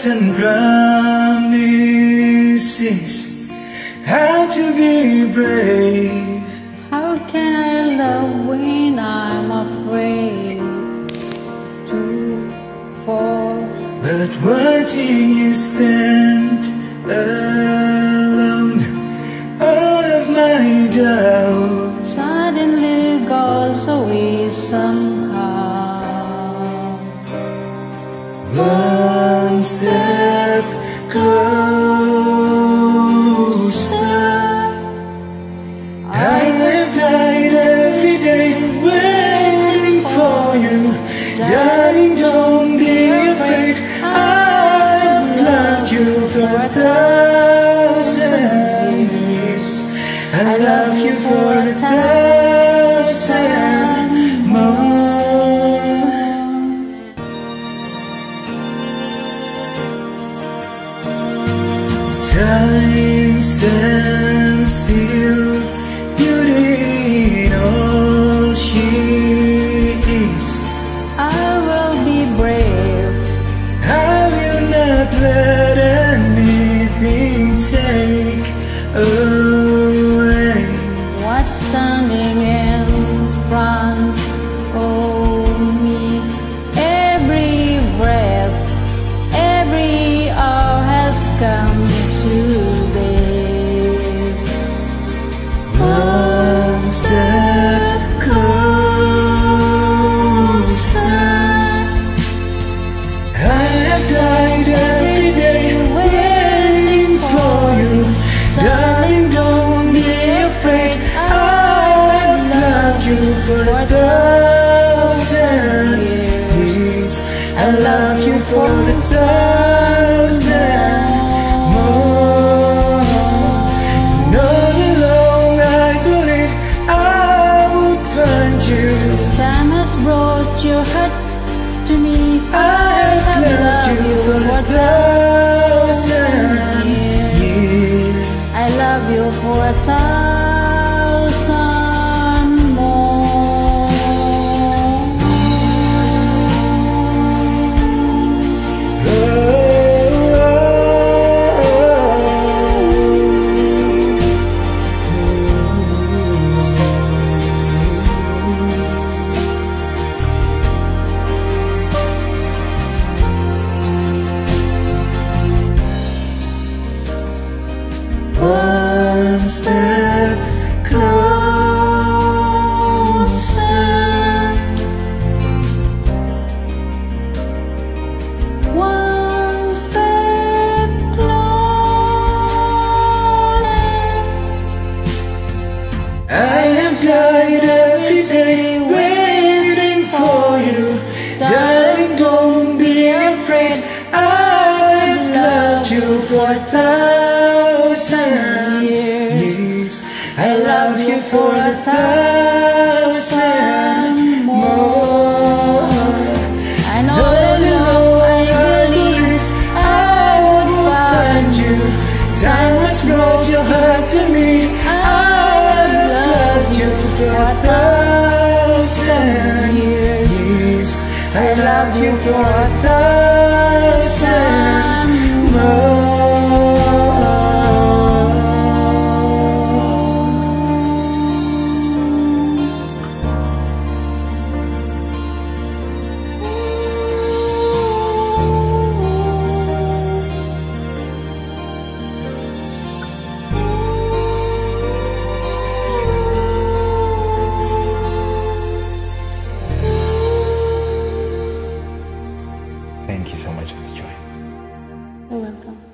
thousand promises How to be brave. How can I love when I'm afraid to fall? But watching you stand alone? Out of my doubts Suddenly goes away somehow One step closer. I have died every day waiting for you. Darling, don't be afraid. I've loved you for a thousand years. I love you for standing in front of me? Every breath, every hour has come for a thousand years. I love you for a thousand more. And all along I believed I would find you. Time has brought your heart to me. I I've loved you for a thousand years. I love you for a thousand thousand years. I love you for a thousand more. And all along I believe I would find you. Time has brought your heart to me. I've loved you for a thousand years. I love you for a thousand Thank you so much for the joy. You're welcome.